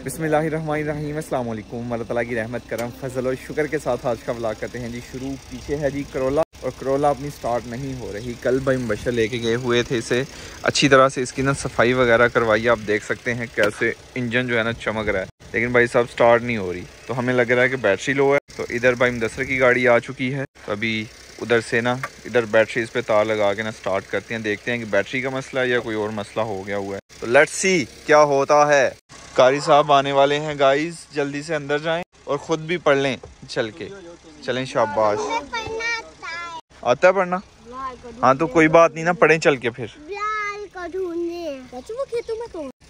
अस्सलाम वालेकुम अल्लाह की रहमत, करम, फजल और शुक्र के साथ आज का ब्लॉग करते हैं जी। शुरू पीछे है जी करोला और करोला अपनी स्टार्ट नहीं हो रही। कल भाई मुबशर लेके गए हुए थे इसे। अच्छी तरह से इसकी ना सफ़ाई वगैरह करवाई। आप देख सकते हैं कैसे इंजन जो है ना चमक रहा है। लेकिन भाई साहब स्टार्ट नहीं हो रही। तो हमें लग रहा है कि बैटरी लो है। तो इधर भाई मुदसर की गाड़ी आ चुकी है। तो अभी उधर से ना, इधर बैटरी इस पे तार लगा के ना स्टार्ट करते हैं। देखते हैं कि बैटरी का मसला है या कोई और मसला हो गया हुआ है। तो लेट्स सी क्या होता है। कारी साहब आने वाले हैं गाइस जल्दी से अंदर जाएँ और खुद भी पढ़ लें चल के। चलें शाबाश। आता है पढ़ना? हाँ तो कोई बात नहीं ना पढ़ें चल के फिर।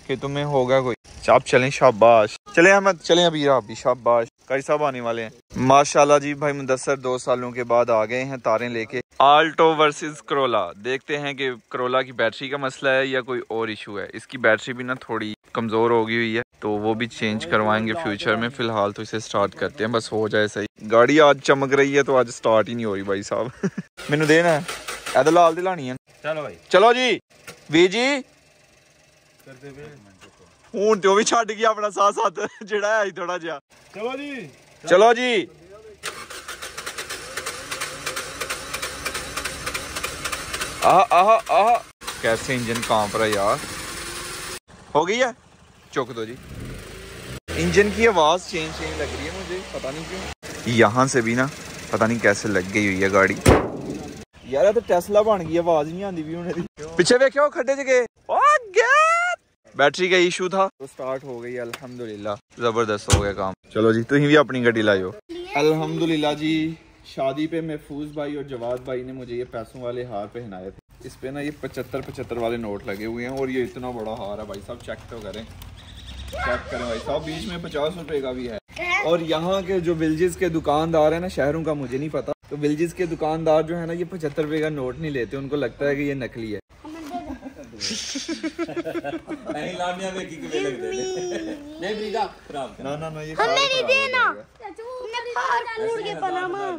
खेतों में होगा कोई। आप चलें शाबाश। चले अहमद चले अभी आप भी शाबाश। कारी साहब आने वाले हैं। माशाल्लाह जी भाई मुदसर दो सालों के बाद आ गए हैं तारें लेके। Alto versus Corolla. देखते हैं कि करोला की बैटरी का मसला है या कोई और इशू है। इसकी बैटरी भी ना थोड़ी कमज़ोर होगी हुई है तो वो भी चेंज करवाएँगे फ्यूचर में फ़िलहाल तो इसे स्टार्ट करते हैं बस हो जाए सही। गाड़ी आज चमक रही है तो आज स्टार्ट ही नहीं हो रही भाई साहब। मेनू देना है तो लाल दिलानी है। चलो भाई। चलो जी वी जी। हूँ तो भी छड़ गया अपना साथ साथ जेड़ा है थोड़ा जहा। चलो जी। चलो जी। आह आह आह। कैसे इंजन काम पर यार। हो गई है? चुक दो जी। इंजन की आवाज़ चेंज चेंज लग रही है मुझे, पता नहीं क्यों। यहाँ से भी ना, पता नहीं कैसे लग गई हुई है गाड़ी। यार तो टेस्ला बन गई, आवाज़ नहीं आती भी दी पीछे देखो खड्डे गए बैटरी का इशू था। तो स्टार्ट हो गई, अल्हम्दुलिल्लाह। ज़बरदस्त हो गया काम। चलो जी तुम भी अपनी गड्डी लाओ अल्हम्दुलिल्लाह जी, शादी पे महफूज भाई और जवाद भाई ने मुझे ये पैसों वाले हार पहनाए थे। इस पे ना ये पचहत्तर पचहत्तर वाले नोट लगे हुए हैं और ये इतना बड़ा हार है भाई साहब चेक तो करें। चेक करें भाई साहब बीच में पचास रुपए का भी है। और यहाँ के जो विलजेस के दुकानदार है ना शहरों का मुझे नहीं पता तो विलजेस के दुकानदार जो है ना ये पचहत्तर रुपए का नोट नहीं लेते उनको लगता है कि ये नकली है। नहीं में की लगदे नहीं खराब ना ना ना ये हमें नहीं देना।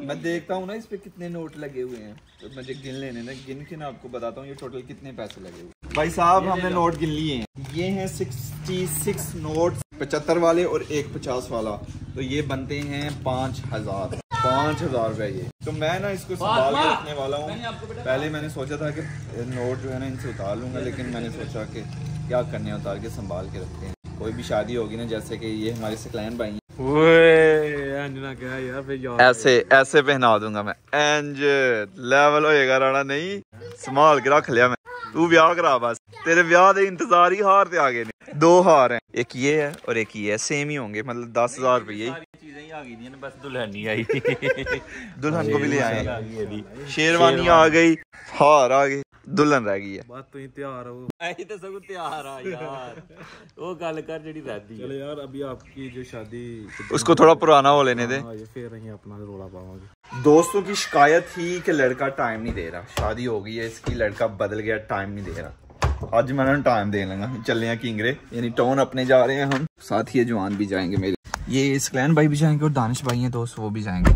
मैं देखता हूँ ना इस पे कितने नोट लगे हुए हैं। तो मुझे गिन लेने ना गिन के ना आपको बताता हूँ ये टोटल कितने पैसे लगे हुए भाई साहब हमने नोट गिन लिए हैं। ये हैं सिक्सटी सिक्स नोट पचहत्तर वाले और एक पचास वाला। तो ये बनते हैं पाँच हज़ार। पाँच हज़ार रुपए ये। तो मैं ना इसको संभाल के रखने वाला हूँ। पहले मैंने सोचा था कि नोट जो है ना इनसे उतार लूँगा लेकिन मैंने सोचा कि क्या करने उतार के संभाल के रखते हैं। कोई भी शादी होगी ना जैसे कि ये हमारे सकलैन भाई हैं। ओए। अंजना क्या यार फिर यार ऐसे ऐसे पहना दूँगा मैं। इंज लेवल होएगा राणा नहीं? संभाल के रख लिया मैं। तू ब्याह करा बस। तेरे ब्याह ਦੇ इंतज़ार ही हार ते आ गए ने। दो हार हैं। एक ये है और एक ये है। सेम ही होंगे मतलब दस हज़ार रुपये बस दुल्हन आई। दुल्हन को भी ले आए। शेरवानी आ गई। हार आ गई। दुल्हन रह गई है ਬਾਤ ਤੁਸੀਂ ਤਿਆਰ ਹੋ ऐसी तो सब तैयार आ यार वो गल कर जेडी रहती है चलो यार अभी आपकी जो शादी उसको थोड़ा पुराना हो लेने दे हाँ ये फिर यहीं अपना रोला पावांगे दोस्तों की शिकायत थी कि लड़का टाइम नहीं दे रहा शादी हो गई है इसकी लड़का बदल गया टाइम नहीं दे रहा आज मैं उन्हें टाइम दे लूंगा चल रहे हैं किंगरे यानी टाउन अपने जा रहे हैं हम साथ ही ये जवान भी जाएंगे मेरे ये सकलैन भाई भी जाएंगे और दानिश भाई हैं दोस्त वो भी जाएंगे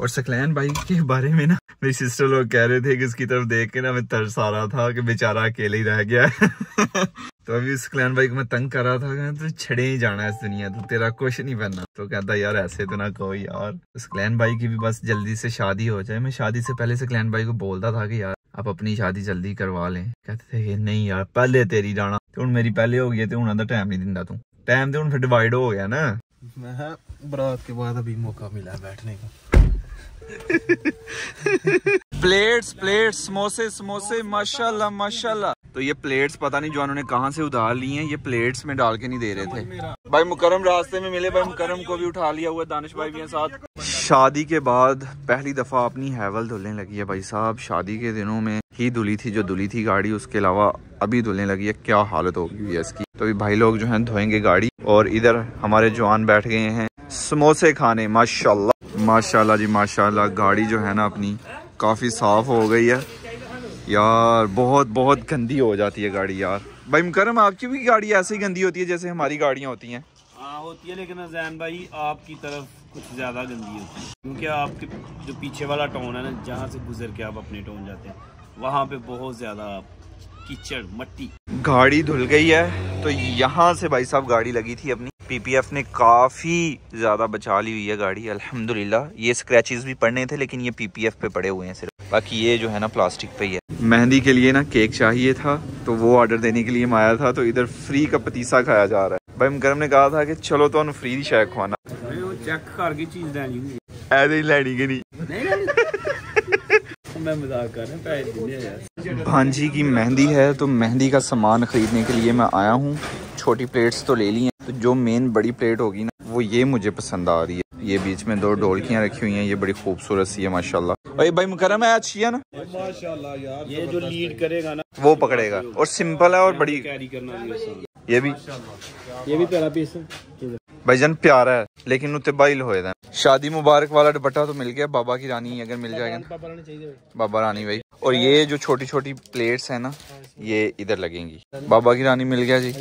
और सकलैन भाई के बारे में ना मेरी सिस्टर लोग कह रहे थे कि इसकी तरफ देख के ना मैं तरस आ रहा था कि बेचारा अकेले ही रह गया है तो अभी सकलैन भाई को मैं तंग कर रहा था कि तू छड़े ही जाना है इस दुनिया तो तेरा कुछ नहीं बनना तो कहता यार ऐसे तो ना कहो यार सकलैन भाई की भी बस जल्दी से शादी हो जाए मैं शादी से पहले सकलैन भाई को बोलता था कि यार आप अपनी शादी जल्दी करवा लें कहते थे कि नहीं यार पहले तेरी जाना तो ਹੁਣ ਮੇਰੀ ਪਹਿਲੇ ਹੋ ਗਈ ਹੈ ਤੇ ਹੁਣ ਦਾ ਟਾਈਮ ਨਹੀਂ ਦਿੰਦਾ ਤੂੰ ਟਾਈਮ ਤੇ ਹੁਣ ਫਿਰ ਡਿਵਾਈਡ ਹੋ ਗਿਆ ਨਾ मैं बारात के बाद अभी मौका मिला है बैठने का प्लेट्स प्लेट्स समोसे समोसे, माशाल्लाह माशाल्लाह। तो ये प्लेट्स पता नहीं जो उन्होंने कहाँ से उधार ली हैं, ये प्लेट्स में डाल के नहीं दे रहे थे। भाई मुकरम रास्ते में मिले, भाई मुकरम को भी उठा लिया हुआ दानिश भाई भी हैं साथ। शादी के बाद पहली दफ़ा अपनी हैवल धुलने लगी है भाई साहब। शादी के दिनों में ही धुली थी, जो धुली थी गाड़ी, उसके अलावा अभी धुलने लगी है। क्या हालत होगी हुई है इसकी? तो भाई लोग जो हैं धोएँगे गाड़ी और इधर हमारे जवान बैठ गए हैं। समोसे खाने, माशाल्लाह। माशाल्लाह जी माशाल्लाह। गाड़ी जो है ना अपनी काफ़ी साफ़ हो गई है। यार बहुत बहुत गंदी हो जाती है गाड़ी यार। भाई मुकरम आपकी भी गाड़ी ऐसे ही गंदी होती है जैसे हमारी गाड़ियाँ होती हैं? हाँ होती है लेकिन जैन भाई आपकी तरफ़ कुछ ज़्यादा गंदी होती है। क्योंकि आपके जो पीछे वाला टाउन है ना जहाँ से गुजर के आप अपने टाउन जाते हैं वहाँ पे बहुत ज़्यादा कीचड़ मट्टी। गाड़ी धुल गई है तो यहाँ से भाई साहब गाड़ी लगी थी अपनी। पीपीएफ ने काफ़ी ज़्यादा बचा ली हुई है गाड़ी अल्हम्दुलिल्लाह। ये स्क्रैचेस भी पड़ने थे लेकिन ये पीपीएफ पे पड़े हुए हैं सिर्फ़। बाकी ये जो है ना प्लास्टिक पे ही है। मेहंदी के लिए ना केक चाहिए था तो वो ऑर्डर देने के लिए आया था तो इधर फ्री का पतीसा खाया जा रहा है। भाई मुकरम ने कहा था कि चलो तो फ्री शायद खुआना। चेक चीज़ ऐसे ही लैनी के नहीं। भांजी की मेहंदी है तो मेहंदी का सामान खरीदने के लिए मैं आया हूँ। छोटी प्लेट्स तो ले ली तो जो मेन बड़ी प्लेट होगी ना वो ये मुझे पसंद आ रही है। ये बीच में दो ढोलकियाँ रखी हुई हैं ये बड़ी खूबसूरत सी है माशाल्लाह। भाई भाई मुकरम है अच्छी है ना? ये जो लीड करेगा ना वो पकड़ेगा और सिंपल है और बड़ी। कैरी करना भी ये भी। ये भी पहला पीस भाईजान प्यारा है लेकिन उत्ते बाइल होए दा शादी मुबारक वाला दुपट्टा तो मिल गया बाबा की रानी अगर मिल जाएगा बाबा रानी भाई। और ये जो छोटी छोटी प्लेट्स है ना ये इधर लगेंगी। बाबा की रानी मिल गया जी।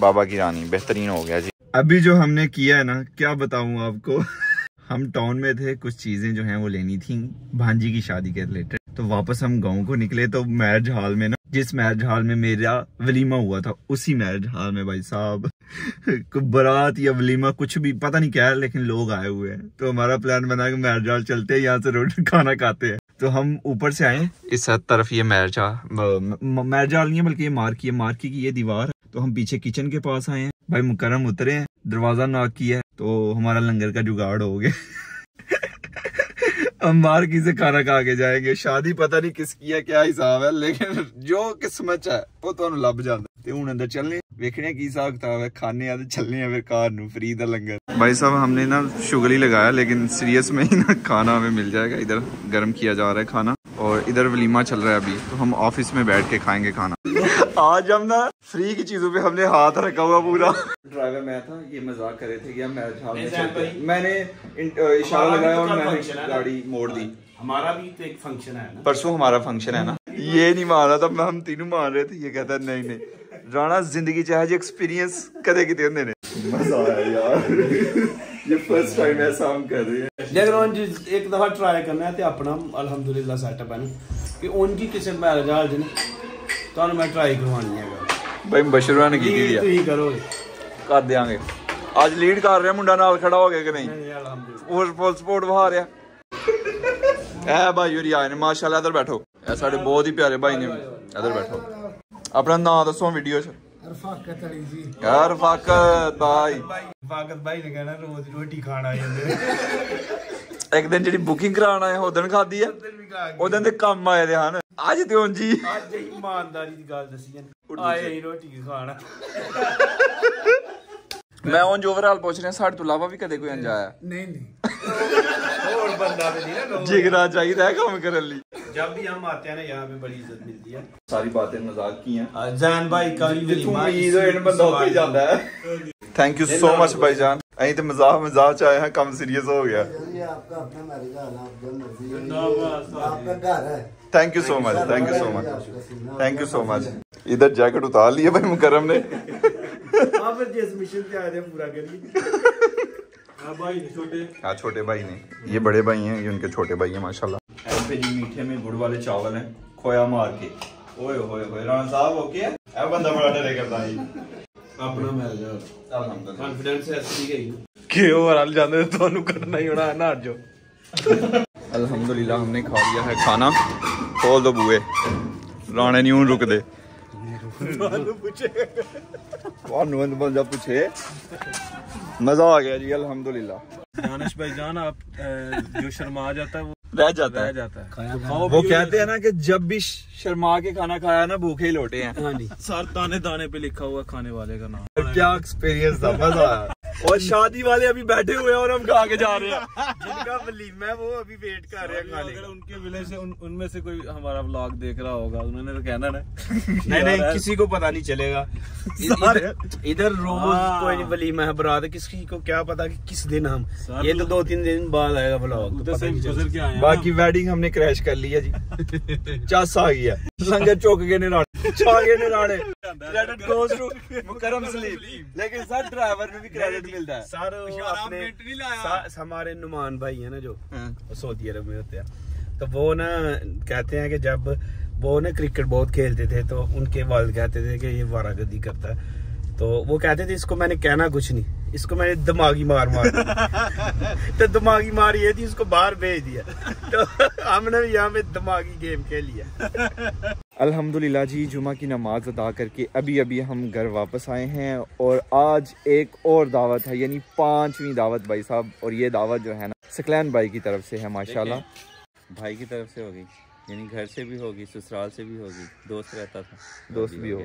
बाबा की रानी बेहतरीन हो गया जी। अभी जो हमने किया है ना क्या बताऊँ आपको? हम टाउन में थे कुछ चीज़ें जो हैं वो लेनी थी भांजी की शादी के रिलेटेड तो वापस हम गाँव को निकले तो मैरिज हॉल में ना जिस मैरिज हॉल में मेरा वलीमा हुआ था उसी मैरिज हॉल में भाई साहब। बारात या वलीमा कुछ भी, पता नहीं क्या है लेकिन लोग आए हुए हैं। तो हमारा प्लान बना कि मैरिज हॉल चलते हैं, यहाँ से रोड खाना खाते हैं। तो हम ऊपर से आए, इस तरफ़ ये मैरिज हॉल मैरिज हॉल नहीं है, बल्कि ये मार्की है। मार्की की ये दीवार। तो हम पीछे किचन के पास आए हैं। भाई मुकरम उतरे हैं, दरवाज़ा नाक किया है तो हमारा लंगर का जुगाड़ हो गया। हम मार्की से खाना खा के जाएंगे शादी पता नहीं किसकी है क्या हिसाब है लेकिन जो किस्मत है वो ਤੁਹਾਨੂੰ ਲੱਭ ਜਾਂਦਾ ਤੇ ਹੁਣ ਅੰਦਰ ਚੱਲਨੇ ਵੇਖਣੇ ਕੀ ਹਿਸਾਬ ਕਿਤਾਬ ਹੈ ਖਾਣੇ ਆ ਤੇ ਚੱਲਨੇ ਆ ਫਿਰ ਕਾਰ ਨੂੰ फ्री ਦਾ लंगर भाई साहब हमने ना शुगर ही लगाया लेकिन सीरियस में ही ना खाना हमें मिल जाएगा इधर गर्म किया जा रहा है खाना और इधर वलीमा चल रहा है अभी तो हम ऑफ़िस में बैठ के खाएँगे खाना। आज हम ना फ्री की चीज़ों पे हमने हाथ रखा हुआ पूरा। ड्राइवर मैं था ये मज़ाक कर रहे थे कि हम हैं। मैंने इशारा लगाया और मैंने गाड़ी मोड़ दी। हमारा भी तो एक फ़ंक्शन है ना? परसों हमारा फ़ंक्शन है ना। ये नहीं मान रहा था हम तीनों मान रहे थे ये कहता नहीं नहीं। राणा ज़िंदगी चाहे जी एक्सपीरियंस कदे किते होंगे ने मज़ा आया यार। ये फ़र्स्ट टाइम ऐसा हम कर रहे हैं। लेकिन उन एक दफ़ा ट्राई करना है तो अपना अलहमदुल्ला सैटअप है ना। कि उनकी किसी मैरिज हाल ने तो मैं ट्राई करवानी है। भाई बशरवा ने की थी करोगे कर। देंगे आज लीड कर रहा मुंडा नाल खड़ा हो गया कि नहीं? और फुल सपोर्ट वहा रहा है। भाई यूरी आए ने माशाल्लाह इधर बैठो। साढ़े बहुत ही प्यारे भाई ने इधर बैठो। अपना नाम दसो वीडियो च। ਯਾਰ ਰਫਾਕਤ ਬਾਈ। ਰਫਾਕਤ ਬਾਈ ਨੇ ਕਹਿਣਾ ਰੋਜ਼ ਰੋਟੀ ਖਾਣ ਆ ਜਾਂਦੇ ਇੱਕ ਦਿਨ ਜਿਹੜੀ ਬੁਕਿੰਗ ਕਰਾਉਣ ਆਏ ਉਹ ਦਿਨ ਖਾਦੀ ਆ। ਉਹ ਦਿਨ ਤੇ ਕੰਮ ਆਏ ਦੇ ਹਨ। ਅੱਜ ਤੇ ਹੁਣ ਜੀ ਅੱਜ ਇਮਾਨਦਾਰੀ ਦੀ ਗੱਲ ਦੱਸੀ ਜਨ ਆਏ ਰੋਟੀ ਖਾਣ ਮੈਂ ਉਂਝ ਓਵਰਆਲ ਪੁੱਛ ਰਿਹਾ ਸਾਡੇ ਤੋਂ ਇਲਾਵਾ ਵੀ ਕਦੇ ਕੋਈ ਅੰਜਾਇਆ ਨਹੀਂ ਨਹੀਂ। ਹੋਰ ਬੰਦਾ ਵੀ ਨਹੀਂ ਨਾ ਜਿਗਰਾ ਚਾਹੀਦਾ ਕੰਮ ਕਰਨ ਲਈ। जब भी हम आते हैं ना यहाँ पे बड़ी इज़्ज़त मिलती है। सारी बातें मज़ाक की हैं। हाँ, जैन भाई थैंक यू सो मच भाई जान अभी तो मज़ाक मज़ाक आए हैं कम सीरियस हो गया। Thank you so much thank you so much thank you so much इधर जैकेट उतार लिया भाई मुकरम ने। हाँ, पूरा करिए हाँ, छोटे। भाई ने ये बड़े भाई हैं ये उनके छोटे भाई हैं माशाल्लाह। ऐसे जी मीठे में गुड़ वाले चावल हैं खोया मार के ओए होए होए राणा साहब ओके है ए बंदा बड़ा डरे करता है अपना मैरिज हाल अल्हम्दुलिल्लाह कॉन्फिडेंस है असली गई कि और हल जाते तो ਤੁਹਾਨੂੰ ਕਰਨਾ ਹੀ ਹੋਣਾ ਨਾ ਜੋ अल्हम्दुलिल्लाह हमने खा लिया है खाना खोल दो बुए राणे नहीं हूं रुक दे ਤੁਹਾਨੂੰ ਇਹਨੂੰ ਬੰਦਾ ਪੁੱਛੇ मजा आ गया जी अल्हम्दुलिल्लाह दानिश भाई जान आप अ, जो शर्मा जाता है वो रह जाता रह है। जाता है वो कहते हैं ना कि जब भी शर्मा के खाना खाया ना भूखे ही लौटे हैं। सर जी। ताने दाने पे लिखा हुआ खाने वाले का नाम। क्या एक्सपीरियंस था मज़ा आया। और शादी वाले अभी बैठे हुए हैं और हम खा के जा रहे हैं। जिनका वलीमा है वो अभी वेट कर रहे हैं खाने अगर उनके विलेज से उन, उनमें से कोई हमारा व्लॉग देख रहा होगा उन्होंने तो कहना ना। नहीं नहीं किसी को पता नहीं चलेगा। इधर रोज हाँ। कोई वलीमा है बरात किसी को क्या पता कि किस दिन हम। ये तो दो तीन दिन बाद आएगा ब्लॉग तो नहीं बाकी वेडिंग हमने क्रैश कर लिया जी। चस आ है। लंगर चौक गए ने राणे छा गोस टू मुकरम सलीम लेकिन सर ड्राइवर में भी क्रेडिट मिलता है। सर वो अपने हमारे नुमान भाई है ना जो सऊदी अरब में होते हैं। तो वो ना कहते हैं कि जब वो ना क्रिकेट बहुत खेलते थे तो उनके वाल कहते थे कि ये वारागर्दी करता है। तो वो कहते थे इसको मैंने कहना कुछ नहीं। इसको मैंने दिमागी मार मार तो दिमागी मार ये थी उसको बाहर भेज दिया। तो हमने भी यहाँ पे दिमागी गेम खेल लिया। अल्हम्दुलिल्लाह जी जुमा की नमाज़ अदा करके अभी अभी हम घर वापस आए हैं और आज एक और दावत है यानी पांचवी दावत भाई साहब और ये दावत जो है ना सकलैन भाई की तरफ़ से है माशाल्लाह। भाई की तरफ़ से होगी यानी घर से भी होगी ससुराल से भी होगी दोस्त रहता था। दोस्त भी हो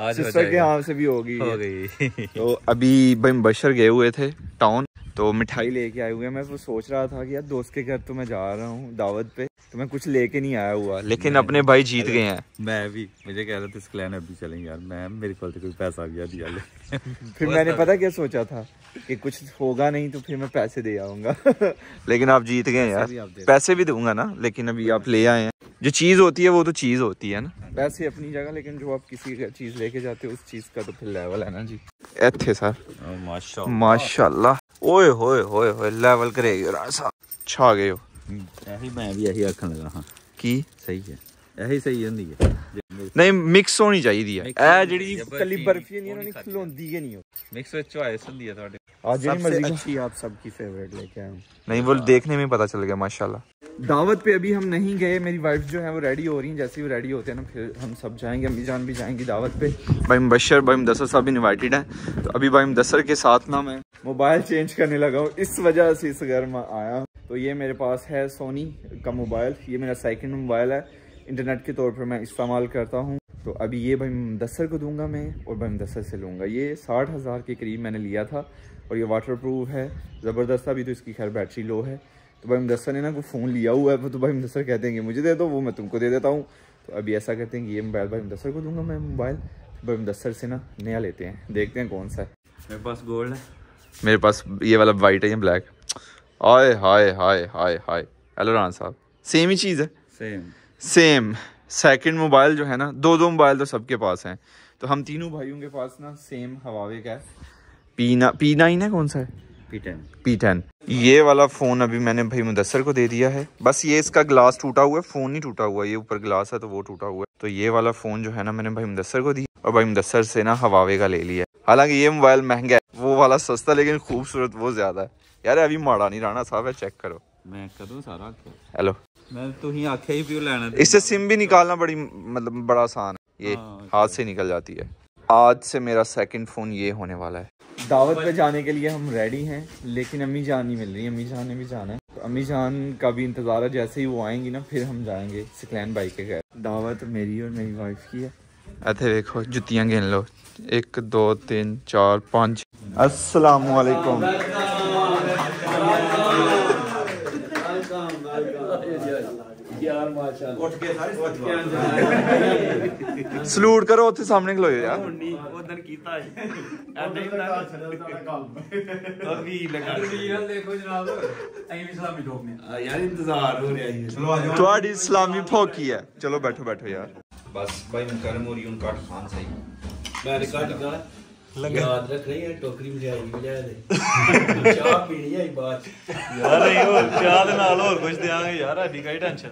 आज सिस्टर के। यहाँ से भी होगी हो गई। तो अभी भाई बशर गए हुए थे टाउन तो मिठाई लेके आए हुए हैं। मैं वो सोच रहा था कि यार दोस्त के घर तो मैं जा रहा हूँ दावत पे तो मैं कुछ लेके नहीं आया हुआ। लेकिन अपने भाई जीत गए हैं। मैं भी मुझे कह रहे थे स्कलैन अभी चलेंगे यार। मैं मेरे को तो कोई पैसा गया दिया ले। फिर मैंने पता क्या सोचा था कि कुछ होगा नहीं तो फिर मैं पैसे दे आऊँगा। लेकिन आप जीत गए यार। पैसे भी दूँगा ना लेकिन अभी आप ले आए हैं। जो चीज़ होती है वो तो चीज़ होती है ना। पैसे अपनी जगह लेकिन जो आप किसी का चीज़ लेके जाते हो उस चीज़ का तो फिर लेवल है ना जी। ਇੱਥੇ सर। माशा माशाल्लाह। ओए होए होए होए लेवल करेगी राज साहब छा गए हो यही मैं भी यही आखन लगा हाँ ਕੀ? सही है यही सही होंगी है ਨਹੀਂ ਮਿਕਸ ਹੋਣੀ ਚਾਹੀਦੀ ਹੈ Mix ਇਹ ਹੋਣੀ ਜਿਹੜੀ ਚਾਹੀਦੀ ਹੈ, ਕੱਲੀ ਬਰਫੀ ਬਰਫੀ ਨਹੀਂ ਉਹ ਉਹਨਾਂ ਨਹੀਂ ਨੇ ਖਾਧੀ। ਖਲੋਂਦੀ ਹੈ ਨਹੀਂ ਉਹ मिक्स में चॉइस होंगी है थोड़ी आज ਜਿਹੜੀ सबसे मर्जी अच्छी आप सबकी फेवरेट लेके आए हूँ नहीं वो देखने में पता चल गया माशाल्लाह दावत पे अभी हम नहीं गए मेरी वाइफ जो है वो रेडी हो रही हैं जैसे ही वो रेडी होते हैं ना फिर हम सब जाएंगे अम्मी जान भी जाएंगी दावत पे भाई मुबशर भाई मुदसर साहब इनवाइटेड हैं तो अभी भाई मुदसर के साथ ना मैं मोबाइल चेंज करने लगा हूँ इस वजह से इस घर में आया हूँ। तो ये मेरे पास है सोनी का मोबाइल ये मेरा सेकंड मोबाइल है इंटरनेट के तौर पर मैं इस्तेमाल करता हूँ। तो अभी ये भाई मुदसर को दूँगा मैं और भाई मुदसर से लूँगा। ये साठ हज़ार के करीब मैंने लिया था और ये वाटर प्रूफ है। ज़बरदस्त अभी तो इसकी खैर बैटरी लो है। तो भाई मुदसर ने ना कोई फ़ोन लिया हुआ है तो भाई मुदसर कह देंगे मुझे दे दो वो मैं तुमको दे देता हूँ। तो अभी ऐसा कहते हैं कि ये मोबाइल भाई मुदसर को दूँगा मैं मोबाइल तो भाई मुदसर से ना नया लेते हैं देखते हैं कौन सा है। मेरे पास गोल्ड है। मेरे पास ये वाला वाइट है या ब्लैक हाय हाय हाय हाय हाय। हेलो रान साहब सेम ही चीज़ है। सेम सेम सेकंड मोबाइल जो है ना दो दो मोबाइल तो सबके पास हैं। तो हम तीनों भाइयों के पास ना सेम हवावे का है पी ना पी नाइन है कौन सा है? पी टेन पी टेन ये वाला फ़ोन अभी मैंने भाई मुदस्सर को दे दिया है। बस ये इसका ग्लास टूटा हुआ है फ़ोन नहीं टूटा हुआ है ये ऊपर ग्लास है तो वो टूटा हुआ है। तो ये वाला फ़ोन जो है ना मैंने भाई मुदस्सर को दिया और भाई मुदस्सर से ना हवावे का ले लिया हालाँकि ये मोबाइल महँगा है वो वाला सस्ता लेकिन खूबसूरत वो ज़्यादा है। यार अभी माड़ा नहीं राना साहब है चेक करो। मैं करूँ सारा? हेलो इससे सिम भी निकालना बड़ी मतलब बड़ा आसान है। ये हाथ से निकल जाती है। आज से मेरा सेकंड फ़ोन ये होने वाला है। दावत पे जाने के लिए हम रेडी हैं लेकिन अम्मी जान नहीं मिल रही। अम्मी जान ने भी जाना है। तो अम्मी जान का भी इंतज़ार है। जैसे ही वो आएँगी ना फिर हम जाएँगे सिकलैन बाइक के घर। दावत मेरी और मेरी वाइफ की है। अथे देखो जुतियाँ गिन लो। एक दो तीन चार पाँच। असलकुम 2 3 4 5 अस्सलाम वालेकुम ਸਲੂਟ ਕਰੋ ਉੱਥੇ ਸਾਹਮਣੇ ਖਲੋਇਓ ਯਾਰ उधर कीता है ऐसे ही होता और भी लगा देखो जनाब अं भी सलामी ठोकने यार इंतजार हो रहा है ਤੁਹਾਡੀ ਇਸਲਾਮੀ ਫੋਕੀ ਹੈ ਚਲੋ ਬੈਠੋ ਬੈਠੋ ਯਾਰ ਬਸ ਭਾਈ ਮੁਕਰਮ ਹੋ ਰਹੀ ਹੁਣ ਕੱਟ ਖਾਨ ਸਹੀ मैं रिकॉर्ड कर याद रख रही है टोकरी में जाएगी बजाय दे चाह पीनी है बाद ਯਾਰ ਨਹੀਂ ਹੋਰ ਚਾਹ ਦੇ ਨਾਲ ਹੋਰ ਕੁਝ ਦੇਾਂਗੇ ਯਾਰ ਸਾਡੀ ਕਾਈ ਟੈਨਸ਼ਨ